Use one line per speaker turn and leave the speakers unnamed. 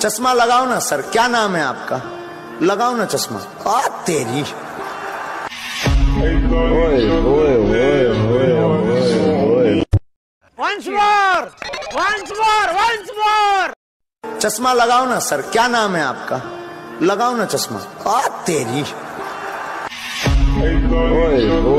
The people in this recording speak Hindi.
चश्मा लगाओ ना सर। क्या नाम है आपका? लगाओ ना चश्मा। आ तेरी।
once more! Once more! Once more!
चश्मा लगाओ ना सर। क्या नाम है आपका? लगाओ ना चश्मा। आ तेरी।
ओए, ओए।